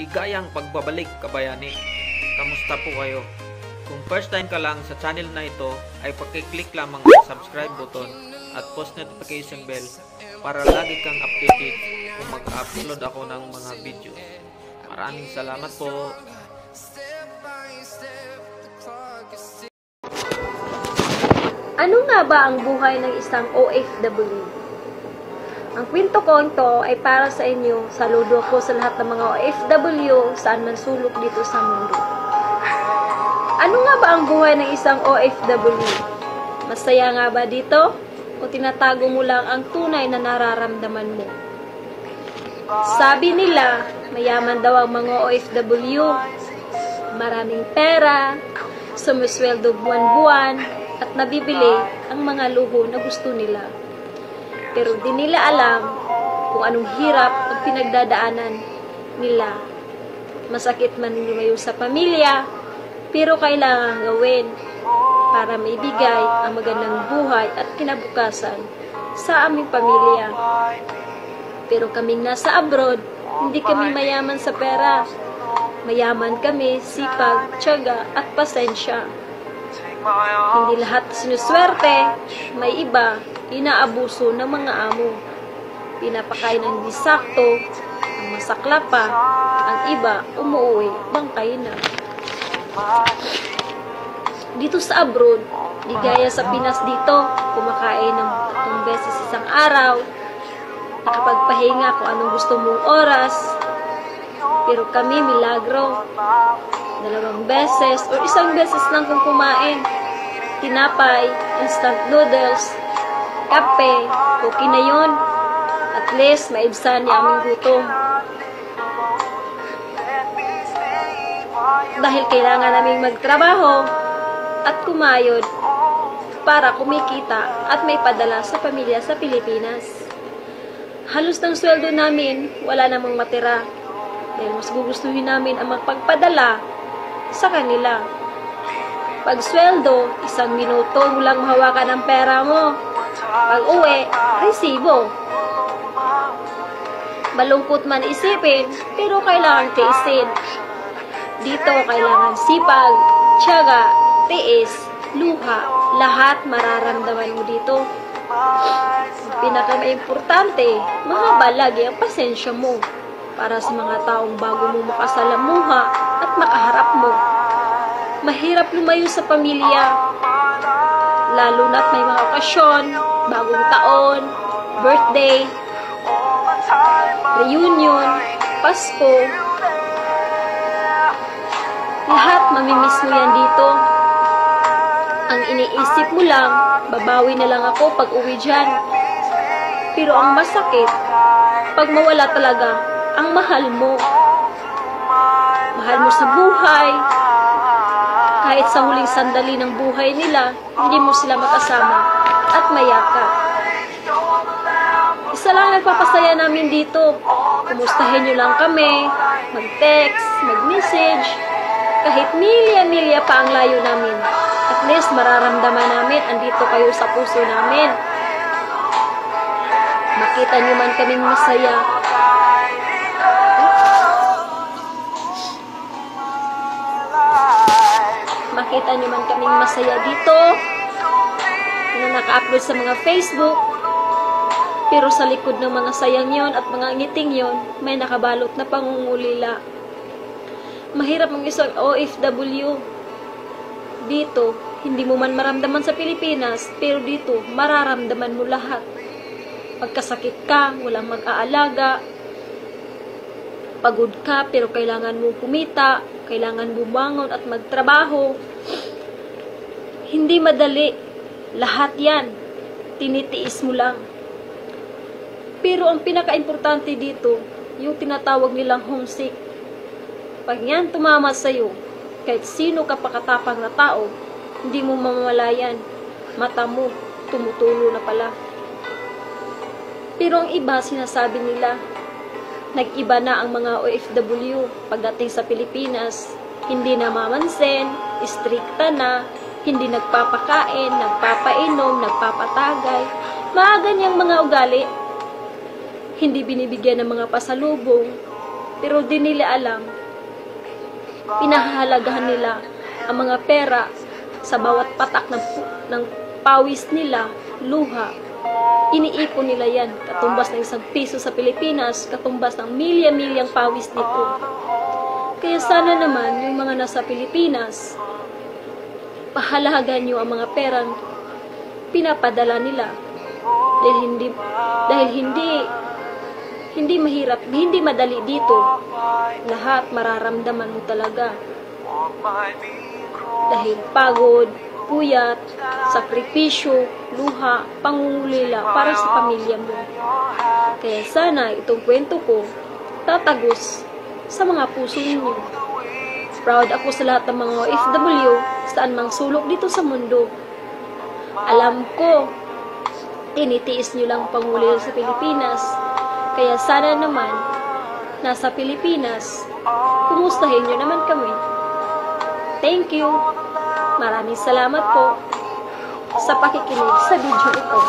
Maligayang pagbabalik kabayani. Kamusta po kayo? Kung first time ka lang sa channel na ito, ay pakiclick lamang ang subscribe button at post notification bell para lagi kang updated kung mag-upload ako ng mga video. Maraming salamat po. Ano nga ba ang buhay ng isang OFW? Ang kwento ko ito ay para sa inyo. Saludo ko sa lahat ng mga OFW saan man sulok dito sa mundo. Ano nga ba ang buhay ng isang OFW? Masaya nga ba dito? O tinatago mo lang ang tunay na nararamdaman mo? Sabi nila, mayaman daw ang mga OFW. Maraming pera, sumusweldo buwan-buwan, at nabibili ang mga luho na gusto nila. Pero di nila alam kung anong hirap ang pinagdadaanan nila. Masakit man lumayo sa pamilya, pero kailangan gawin para maibigay ang magandang buhay at kinabukasan sa aming pamilya. Pero kaming nasa abroad, hindi kami mayaman sa pera. Mayaman kami, sipag, tiyaga at pasensya. Hindi lahat sinuswerte, may iba, inaabuso ng mga amo. Pinapakain ng disakto, ang masakla pa, ang iba umuwi, bangkay na. Dito sa abroad, di gaya sa Pinas dito, kumakain ng tatlong beses isang araw, nakapagpahinga kung anong gusto mong oras, pero kami milagro, dalawang beses o isang beses lang kung kumain. Tinapay, instant noodles, kape, okay na yun. At least, maibsan niya aming gutom. Dahil kailangan naming magtrabaho at kumayod para kumikita at may padala sa pamilya sa Pilipinas. Halos ng sweldo namin, wala namang matira. Dahil mas gugustuhin namin ang magpagpadala sa kanila. Pag sweldo, isang minuto mo lang hawakan ang pera mo. Pag uwi, resibo. Malungkot man isipin, pero kailangan tiisin. Dito kailangan sipag, tiyaga, tiis, luha, lahat mararamdaman mo dito. Pinaka-importante, mahaba ang pasensya mo para sa mga taong bago mo makasalamuha at makaharap mo. Mahirap lumayo sa pamilya, lalo na't may mga okasyon, bagong taon, birthday, reunion, Pasko. Lahat mamimiss mo yan dito. Ang iniisip mo lang, babawi na lang ako pag uwi dyan. Pero ang masakit, pag mawala talaga, ang mahal mo. Mahal mo sa buhay. Kahit sa huling sandali ng buhay nila, hindi mo sila makasama at mayaka. Isa lang nagpapasaya namin dito. Kumustahin nyo lang kami, mag-text, mag-message, kahit milya-milya pa ang layo namin. At least mararamdaman namin andito kayo sa puso namin. Makita nyo man kaming masaya, makita nyo man kaming masaya dito naka-upload sa mga Facebook. Pero sa likod ng mga sayang yon at mga ngiting yon may nakabalot na pangungulila. Mahirap ang isang OFW dito hindi mo man maramdaman sa Pilipinas pero dito mararamdaman mo lahat. Pagkasakit ka walang mag-aalaga. Pagod ka pero kailangan mo kumita, kailangan bumangon at magtrabaho. Hindi madali. Lahat yan. Tinitiis mo lang. Pero ang pinaka-importante dito, yung tinatawag nilang homesick. Pag yan tumama sa'yo, kahit sino ka pakatapang na tao, hindi mo mamamalayan. Mata mo, tumutulo na pala. Pero ang iba, sinasabi nila, nag-iba na ang mga OFW pagdating sa Pilipinas. Hindi na mamansin, strikta na, hindi nagpapakain, nagpapainom, nagpapatagay. Mga ganyang mga ugali. Hindi binibigyan ng mga pasalubong. Pero di nila alam, pinahahalagahan nila ang mga pera sa bawat patak ng, ng pawis nila, luha. Iniipon nila yan, katumbas ng isang piso sa Pilipinas, katumbas ng milya-milyang pawis dito. Kaya sana naman yung mga nasa Pilipinas, pahalagahan nyo ang mga perang pinapadala nila. Dahil hindi, dahil hindi, hindi mahirap, hindi madali dito. Lahat mararamdaman mo talaga. Dahil pagod, puyat, sakripisyo, luha, pangungulila para sa pamilya mo. Kaya sana itong kwento ko tatagos sa mga puso ninyo. Proud ako sa lahat ng mga OFW saan mang sulok dito sa mundo. Alam ko, tinitiis nyo lang pangulil sa Pilipinas. Kaya sana naman, nasa Pilipinas, kumustahin nyo naman kami. Thank you. Maraming salamat po sa pakikinig sa video ito.